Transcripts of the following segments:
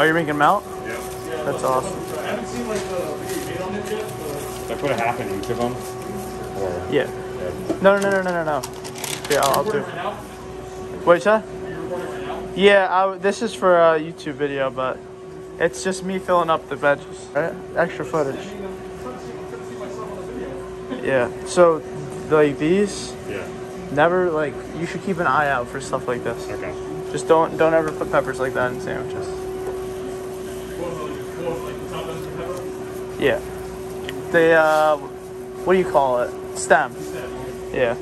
Oh, you're making them out? Yeah. That's awesome. I haven't seen like the video made on it yet, but Should I put a half in each of them? Or Yeah. yeah. No, no, no, no, no, no. Yeah, I'll, I'll do. recording it. Wait, son? Are you recording right now? Yeah, I w this is for a YouTube video, but it's just me filling up the veggies. Right? Extra footage. I mean, I'm trying to see, I'm trying to see myself on the video. Yeah. So, like these, Yeah. never like you should keep an eye out for stuff like this. Okay. Just don't don't ever put peppers like that in sandwiches. What, like, what, like the top end of the pepper? Yeah. The uh, what do you call it? Stem. Yeah.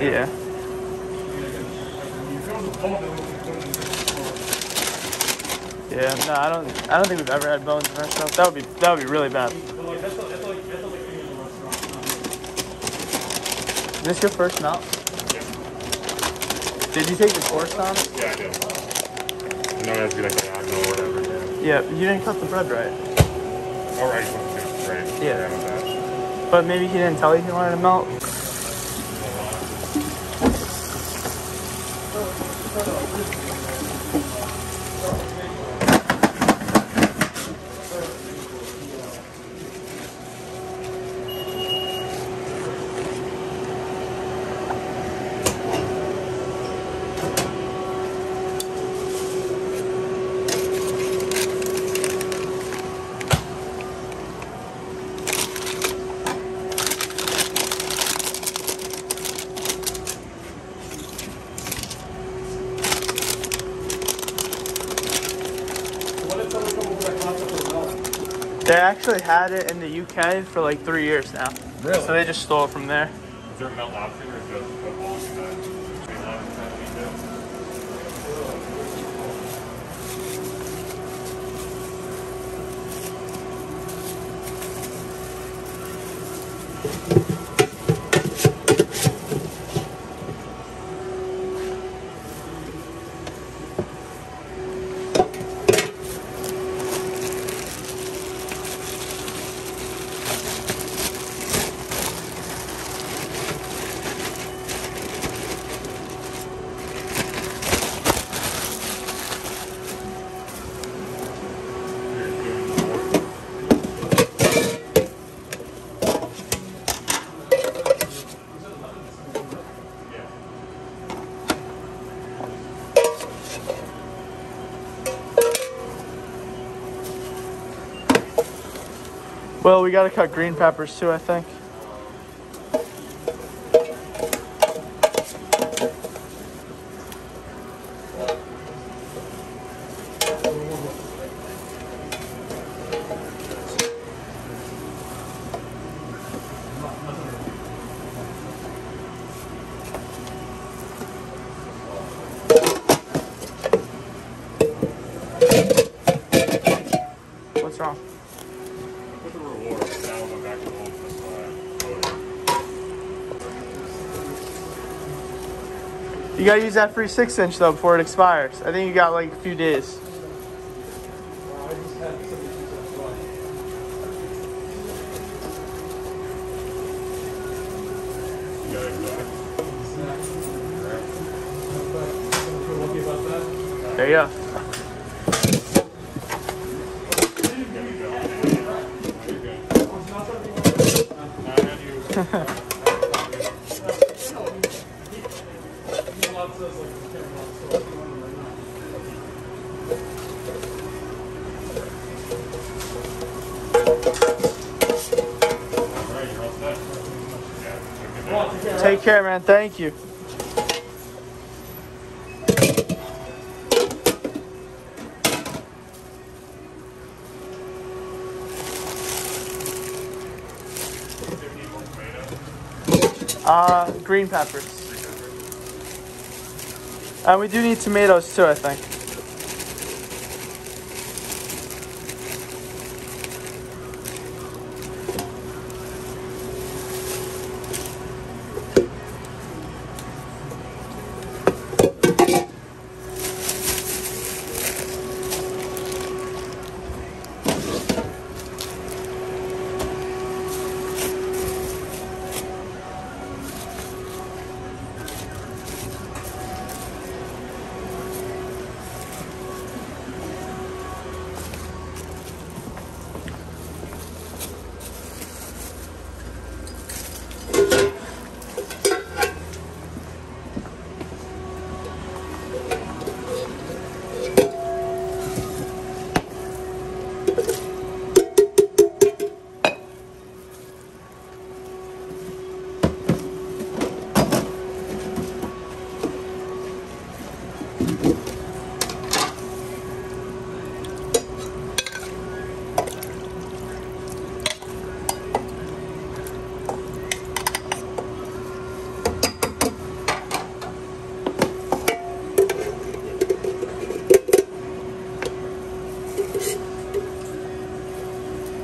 Yeah. Yeah. No, I don't. I don't think we've ever had bones in our stuff. That would be that would be really bad. Restaurant. Is this your first mount? Did you take the course on it? Yeah, I did. I know it has to be like diagonal or whatever. Yeah. Yeah. You didn't cut the bread right. All right. Right. Yeah. But maybe he didn't tell you he wanted to melt. They actually had it in the UK for like three years now. Really? So they just stole it from there. Is there a melt option or just a long time? Well, we gotta cut green peppers too, I think. Put the reward. Now we'll go back to old supply. You gotta use that free six inch though before it expires. I think you got like a few days. Well, I just Take care, man. Thank you. Uh, green peppers. And we do need tomatoes too, I think.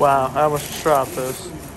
Wow, I almost dropped this.